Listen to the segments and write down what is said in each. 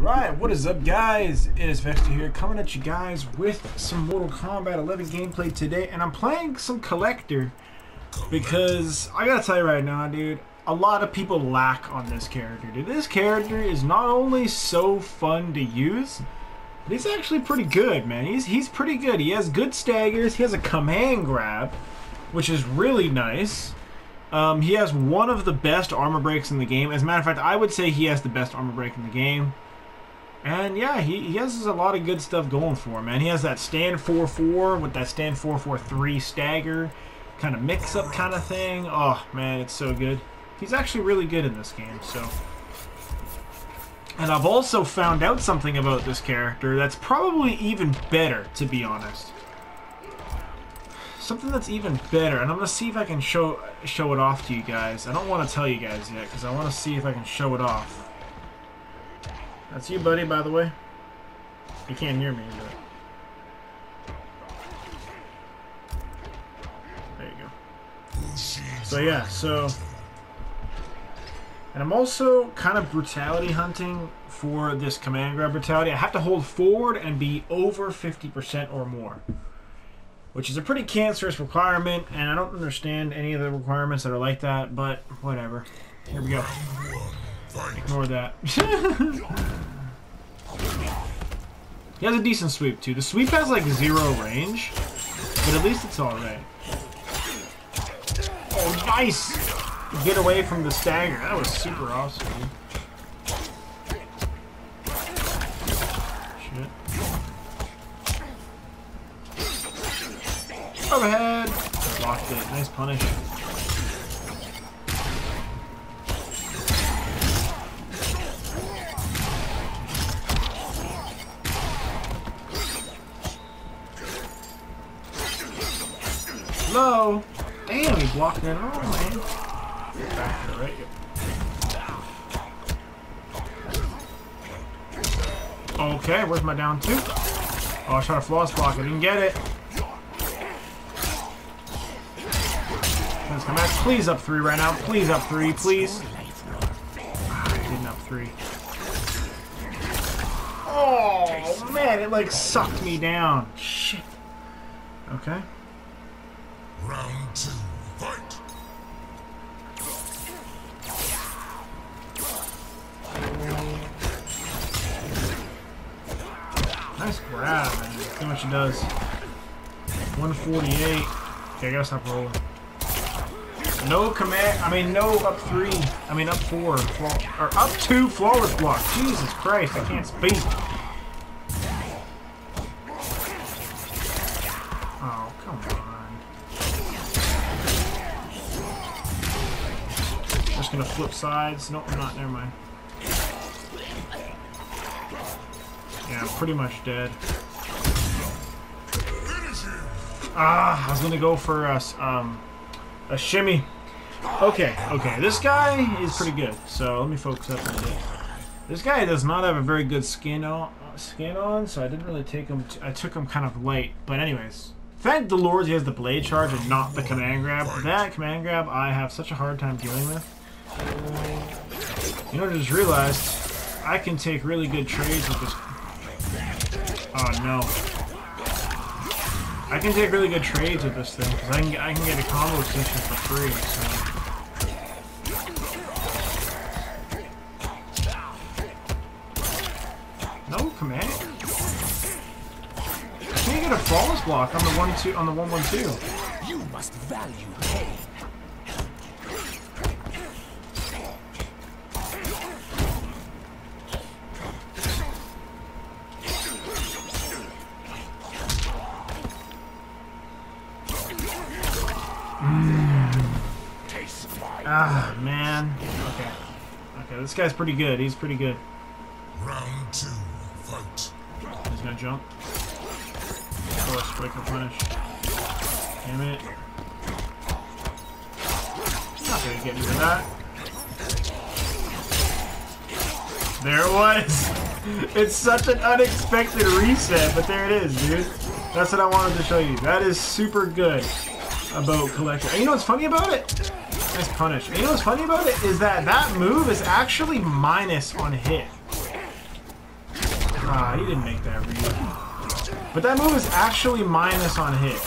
Alright, what is up guys? It is Vextar here coming at you guys with some Mortal Kombat 11 gameplay today and I'm playing some Kollector because I gotta tell you right now dude, a lot of people lack on this character. Dude, this character is not only so fun to use, but he's actually pretty good man. He's, he's pretty good. He has good staggers, he has a command grab, which is really nice. Um, he has one of the best armor breaks in the game. As a matter of fact, I would say he has the best armor break in the game. And yeah, he, he has a lot of good stuff going for him, man. He has that stand 4-4 with that stand 4-4-3 stagger kind of mix-up kind of thing. Oh, man, it's so good. He's actually really good in this game, so... And I've also found out something about this character that's probably even better, to be honest. Something that's even better, and I'm going to see if I can show show it off to you guys. I don't want to tell you guys yet, because I want to see if I can show it off. That's you, buddy, by the way. You can't hear me, but... There you go. So yeah, so... And I'm also kind of brutality hunting for this command grab brutality. I have to hold forward and be over 50% or more. Which is a pretty cancerous requirement, and I don't understand any of the requirements that are like that, but whatever. Here we go. Ignore that. he has a decent sweep, too. The sweep has, like, zero range, but at least it's alright. Oh, nice! Get away from the stagger. That was super awesome, dude. Shit. Overhead! Blocked it. Nice punish. Low. Damn, he blocked it all, man. Back right? Okay, where's my down two? Oh, I tried to floss block. I didn't get it. Let's come back. Please up three right now. Please up three, please. Ah, I didn't up three. Oh, man, it like sucked me down. Shit. Okay. Nice grab, man. See what she does. 148. Okay, I gotta stop rolling. No command, I mean, no up three. I mean, up four. Or up two flawless block. Jesus Christ, I can't speak. Oh, come on. Just gonna flip sides. Nope, I'm not. Never mind. Yeah, pretty much dead. Ah, I was gonna go for a, um, a shimmy. Okay, okay, this guy is pretty good. So let me focus up on it. This guy does not have a very good skin on, skin on, so I didn't really take him. I took him kind of late. But anyways, thank the Lord he has the blade charge and not the command grab. That command grab I have such a hard time dealing with. You know, I just realized I can take really good trades with this. Oh no. I can take really good trades with this thing because I can I can get a combo extension for free. So. No command. I can't get a flawless block on the one two on the one one two. You must value pain. This guy's pretty good. He's pretty good. Round two, fight! He's gonna jump. Breaker punish. Damn it. Not gonna get me with that. There it was! It's such an unexpected reset, but there it is, dude. That's what I wanted to show you. That is super good about Kollector. And you know what's funny about it? Nice punish. And you know what's funny about it? Is that that move is actually minus on hit. Ah, he didn't make that read. But that move is actually minus on hit.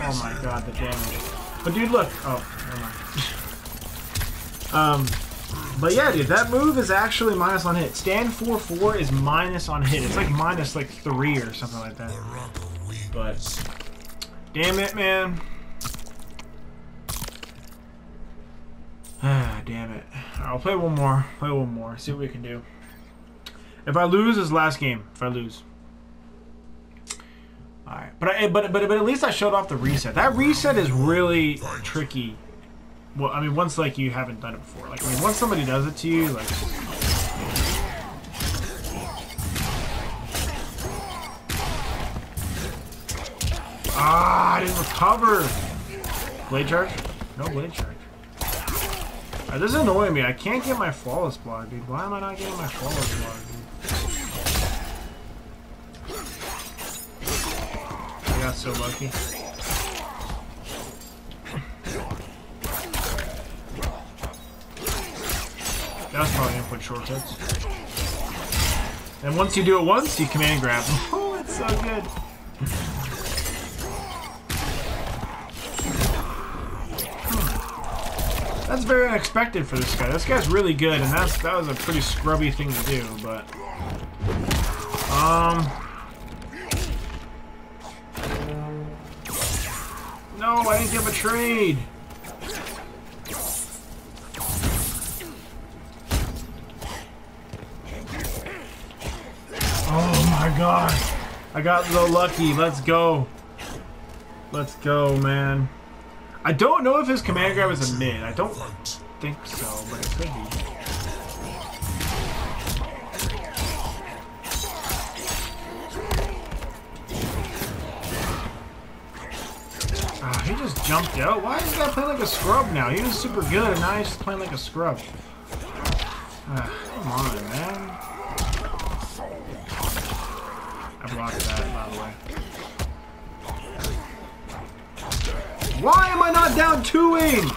Oh my god, the damage. But dude, look. Oh, um, but yeah, dude, that move is actually minus on hit. Stand 4-4 is minus on hit. It's like minus like 3 or something like that. But, damn it, man. Damn it. I'll play one more. Play one more. See what we can do. If I lose, is last game. If I lose. Alright. But, I, but, but, but at least I showed off the reset. That reset is really tricky. Well, I mean, once, like, you haven't done it before. Like, I mean, once somebody does it to you, like... Ah, I didn't recover! Blade charge? No blade charge. Right, this is annoying me. I can't get my flawless block, dude. Why am I not getting my flawless block, dude? I got so lucky. That's probably gonna put shortcuts. And once you do it once, you command grab. Oh, it's so good. That's very unexpected for this guy. This guy's really good, and that's that was a pretty scrubby thing to do, but um No, I didn't give a trade. Oh my god. I got so lucky. Let's go. Let's go, man. I don't know if his command grab is a mid. I don't think so, but it could be. Ah, he just jumped out. Why is guy playing like a scrub now? He was super good, and now he's playing like a scrub. Ah, come on, man. I not down 2-ing?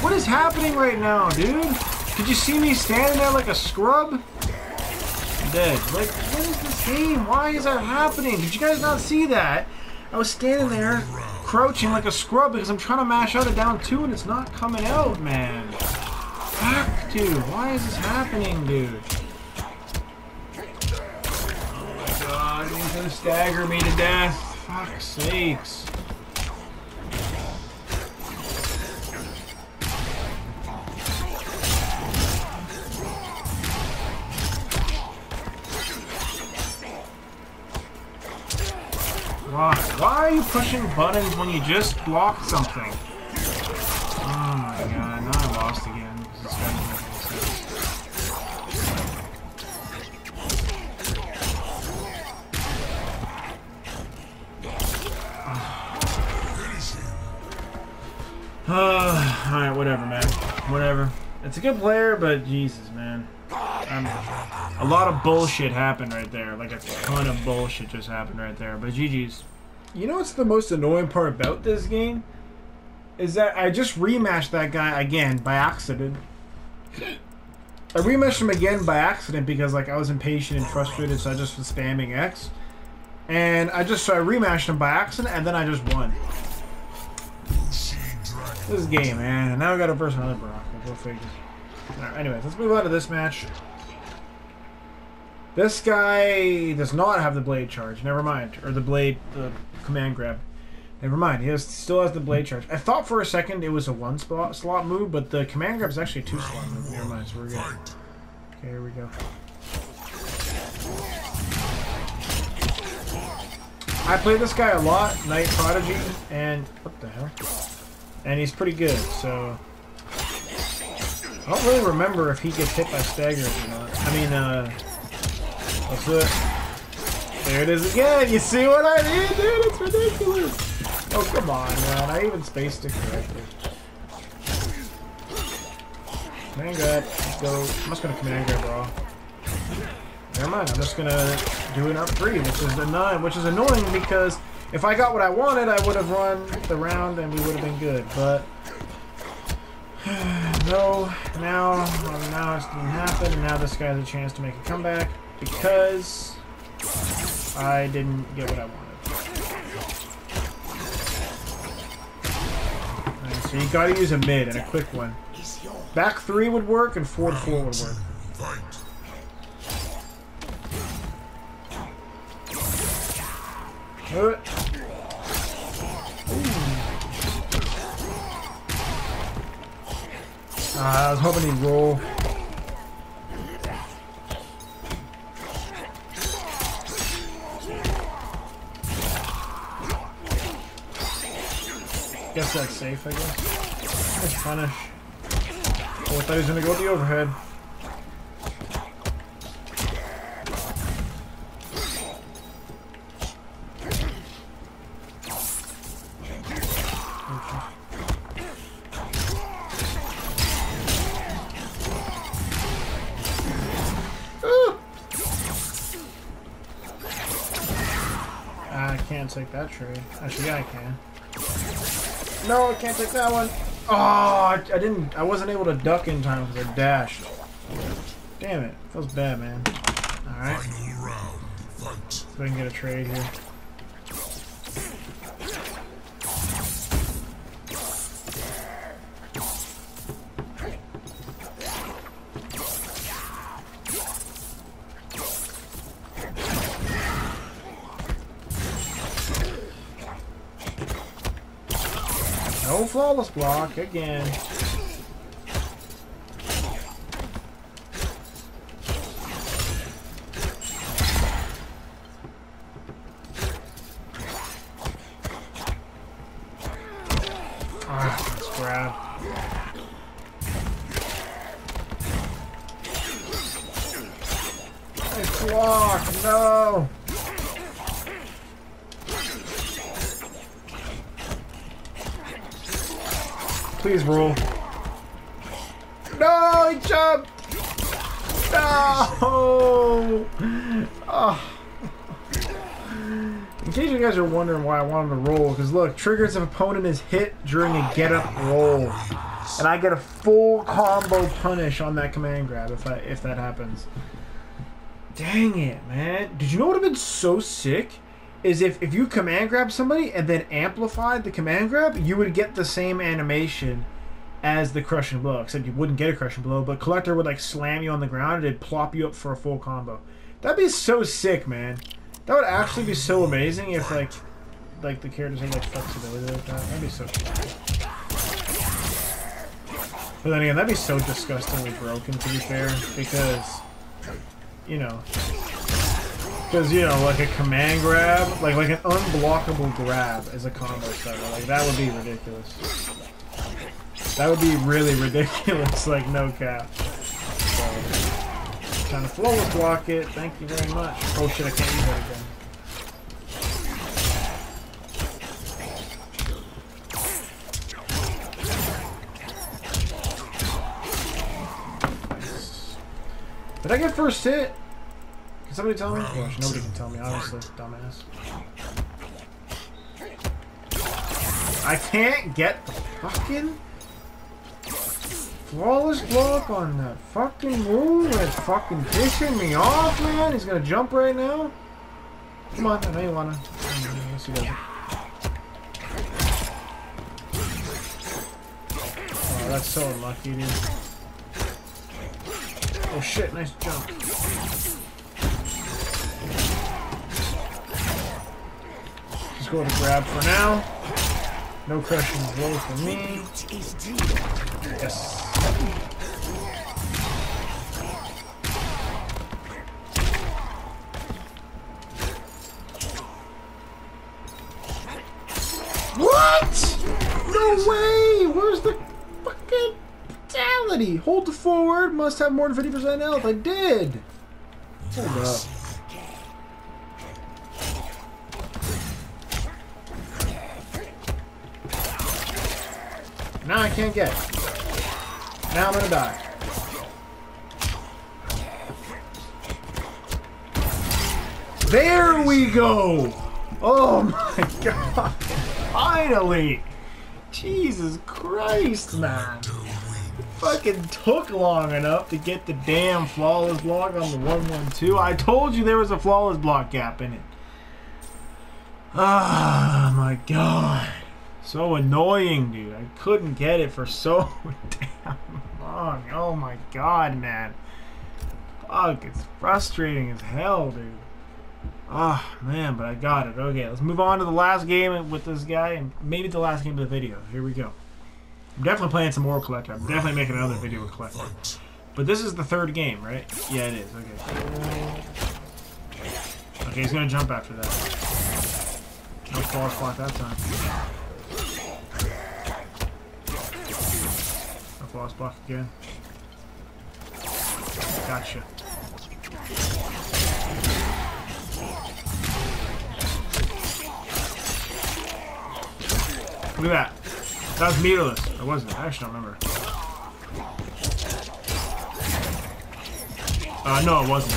What is happening right now, dude? Did you see me standing there like a scrub? Dead. Like, what is this game? Why is that happening? Did you guys not see that? I was standing there, crouching like a scrub because I'm trying to mash out a down 2 and it's not coming out, man. Fuck, dude. Why is this happening, dude? Oh my god, he's gonna stagger me to death. Fuck's sakes. Are you pushing buttons when you just blocked something? Oh my god, now I lost again. This guy doesn't. Uh, Alright, whatever, man. Whatever. It's a good player, but Jesus, man. I'm, a lot of bullshit happened right there. Like a ton of bullshit just happened right there. But GG's. You know what's the most annoying part about this game? Is that I just rematched that guy again by accident. I rematched him again by accident because like I was impatient and frustrated, so I just was spamming X. And I just so I rematched him by accident, and then I just won. This game, man. Now I got to verse another Brock. Go figure. Alright, anyways, let's move on to this match. This guy does not have the blade charge. Never mind. Or the blade, the command grab. Never mind. He has, still has the blade charge. I thought for a second it was a one slot slot move, but the command grab is actually a two slot move. Never mind. So we're good. Okay, here we go. I play this guy a lot, Knight Prodigy, and what the hell? And he's pretty good. So I don't really remember if he gets hit by staggers or not. I mean, uh, let's it. There it is again. You see what I mean, dude? It's ridiculous. Oh, come on, man. I even spaced it correctly. Command grab. Let's go. I'm just gonna command grab. Never mind. I'm just gonna do an up three, which is the nine, which is annoying because if I got what I wanted, I would have run the round and we would have been good. But No, now, now it's didn't happen, now this guy has a chance to make a comeback because I didn't get what I wanted. Alright, so you gotta use a mid and a quick one. Back three would work, and forward four would work. Ah, I was hoping he'd roll. Guess that's safe, I guess. Nice punish. Oh, I thought he was gonna go with the overhead. Ah, can't take that trade. Actually, yeah, I can. No, I can't take that one. Oh, I, I didn't. I wasn't able to duck in time because I dashed. Damn it. Feels bad, man. All right, Final round. So we can get a trade here. No flawless block again. No, he jumped! No! Oh. In case you guys are wondering why I wanted to roll, because look, triggers if opponent is hit during a get up roll. And I get a full combo punish on that command grab if I if that happens. Dang it, man. Did you know what would have been so sick? Is if, if you command grab somebody and then amplified the command grab, you would get the same animation as the crushing blow. Except you wouldn't get a crushing blow, but kollector would like slam you on the ground and it'd plop you up for a full combo. That'd be so sick, man. That would actually be so amazing if like like the characters had like flexibility like that. That'd be so cool. But then again, that'd be so disgustingly broken to be fair, because you know, because you know, like a command grab, like like an unblockable grab is a combo starter. Like that would be ridiculous. That would be really ridiculous. Like no cap. So, trying to flawless block it. Thank you very much. Oh shit! I can't use that again. Did I get first hit? Can somebody tell me? Gosh, nobody can tell me, obviously, dumbass. I can't get the fucking flawless block on that fucking move. It's fucking pissing me off, man. He's gonna jump right now. Come on, I know you wanna. Yes, he doesn't. Oh, that's so unlucky, dude. Oh shit, nice jump. Just go to grab for now. No crushing blow for me. Yes. What? No way! Where's the fucking fatality? Hold the forward, must have more than 50% health. I did! Hold up. Now I can't get. Now I'm gonna die. There we go! Oh my god! Finally! Jesus Christ, man! Fucking took long enough to get the damn flawless block on the 112. I told you there was a flawless block gap in it. Ah, my god. So annoying, dude. I couldn't get it for so damn long. Oh my god, man. Fuck, it's frustrating as hell, dude. Ah, man, but I got it. Okay, let's move on to the last game with this guy, and maybe the last game of the video. Here we go. I'm definitely playing some more Kollector. I'm definitely making another video with Kollector. But this is the third game, right? Yeah, it is. Okay. Okay, he's gonna jump after that. No false block that time. No back again. Gotcha. Look at that. That was meterless. Or wasn't it? I actually don't remember. Uh, no, it wasn't.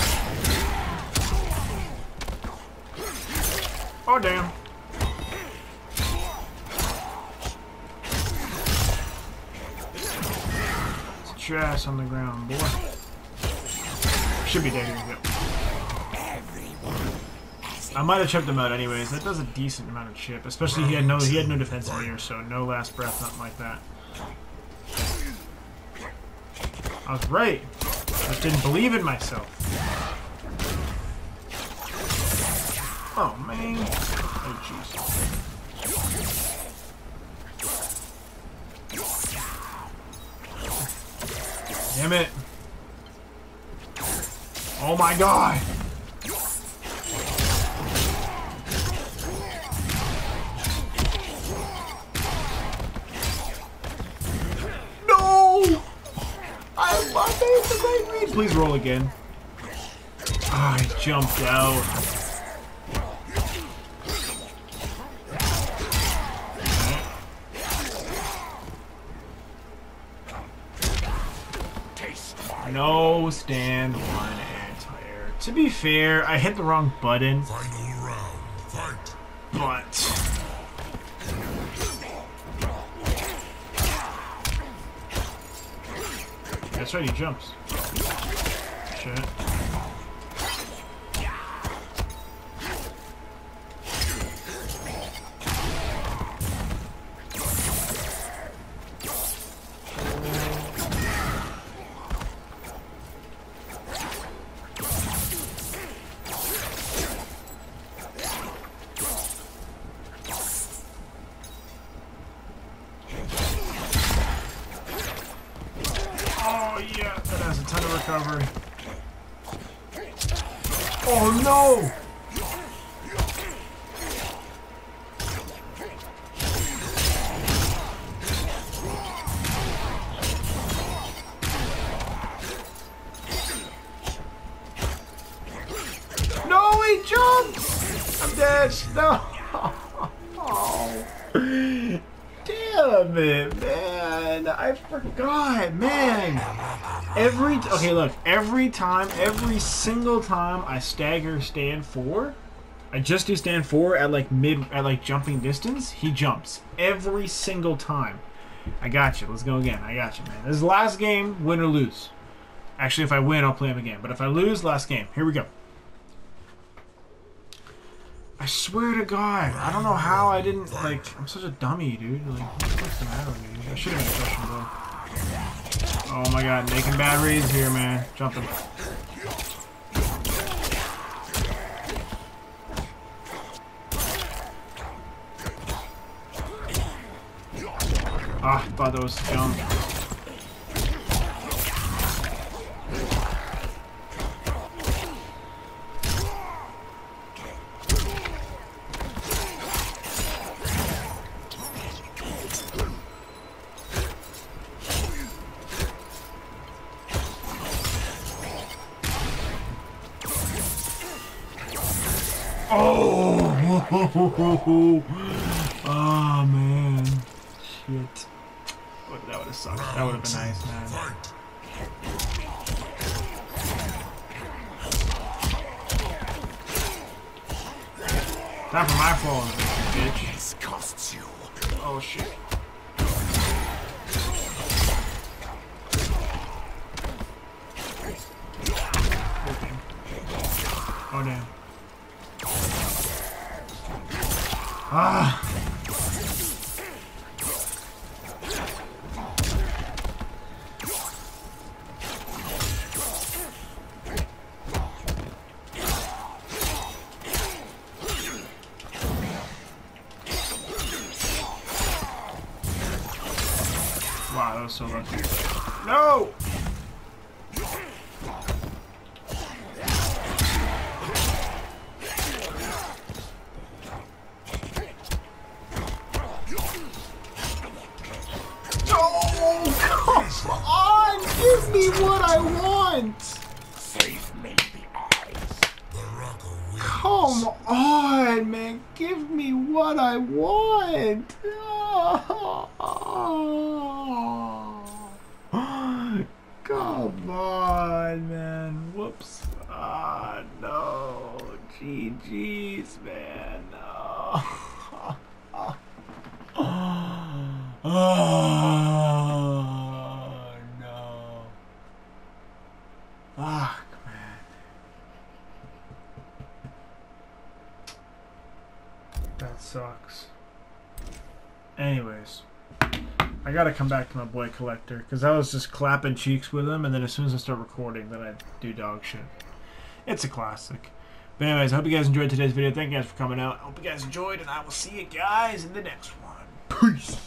Oh, damn. On the ground, boy. Should be dead here. I might have chipped him out anyways. That does a decent amount of chip, especially he had no he had no defense meter, so no last breath, nothing like that. I was right. I just didn't believe in myself. Oh man. Oh jeez. Damn it. Oh my god. No! I love it. Please roll again. I jumped out. No stand one anti-air. To be fair, I hit the wrong button, Final round. Fight. but... That's right, he jumps. Shit. Recovery. Oh no! No, he jumped! I'm dead. No. Oh. Damn it, man. I forgot, man. Every okay, look. Every time, every single time I stagger stand four, I just do stand four at like mid at like jumping distance. He jumps every single time. I got you. Let's go again. I got you, man. This is last game, win or lose. Actually, if I win, I'll play him again. But if I lose, last game. Here we go. I swear to God, I don't know how I didn't like. I'm such a dummy, dude. Like, what's the matter with me? I should have been question though. Oh my God, making bad reads here, man. Jumping. Ah, thought that was jump. Oh, oh man, shit. Oh, that would have sucked. That would have been nice, man. Time for my fault, bitch. This costs you. Oh shit. That was so lucky. No! Whoops. Ah, no. GG's, man. Oh, oh no. Fuck, man. That sucks. Anyways, I gotta come back to my boy Kollector because I was just clapping cheeks with him, and then as soon as I start recording, then I do dog shit. It's a classic. But anyways, I hope you guys enjoyed today's video. Thank you guys for coming out. I hope you guys enjoyed, and I will see you guys in the next one. Peace.